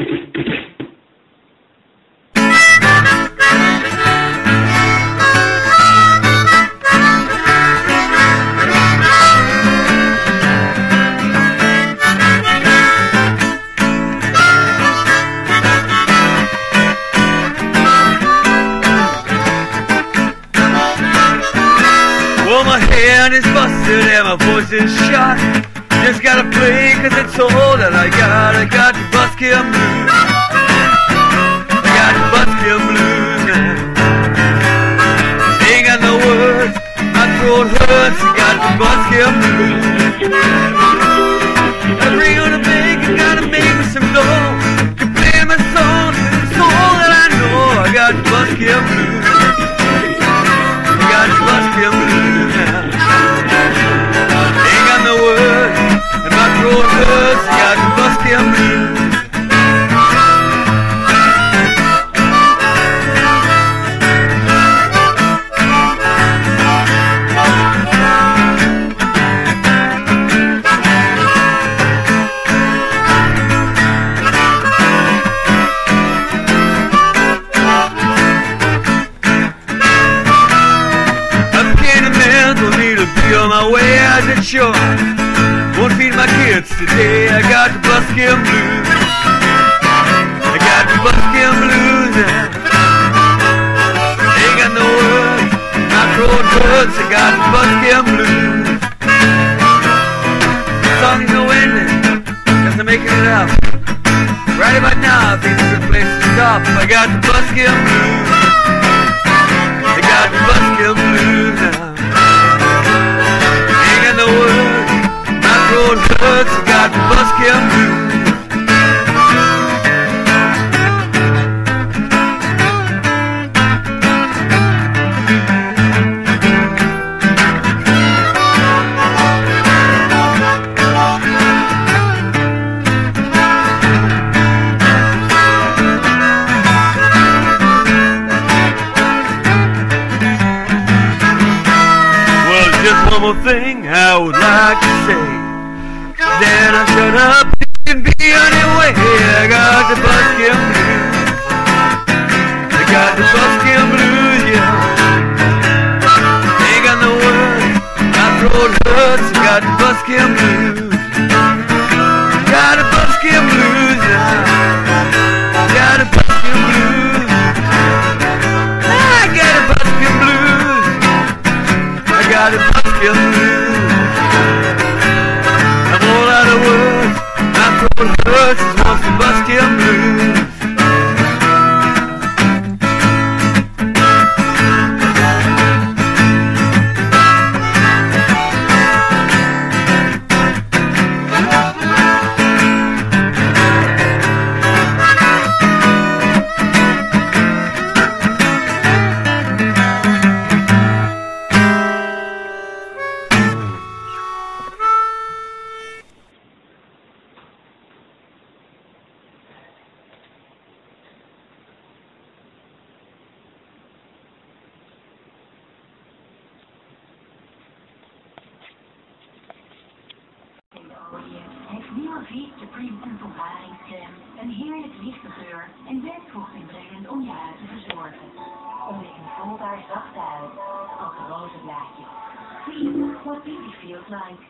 Well, my hand is busted and my voice is shot. Just gotta play cause it's all that I got. I got the buskill blues. I got the buskill blues now. Ain't got no words. My throat hurts. I got the buskill blues. On my way as it sure. Won't feed my kids today. I got the buskill blues. I got the buskill blues now. Ain't got no words. My throat hurts. I got the buskill blues. Song is no ending. Just I'm making it up. Right about now, I think it's a good place to stop. I got the buskill blues. I got the buskill blues just one more thing I would like to say. Then I shut up and be on your way. I got the buskill blues. I got the buskill blues, yeah. Ain't got no words. My throat hurts. I got the buskill blues. Nieuwe Vies Supreme Vervaringscrème. Een heerlijk lichte geur en werkvoeging brengend om je huid te verzorgen. Om je voelbaar zachte huid als rozenblaadjes. Feel what beauty feels like.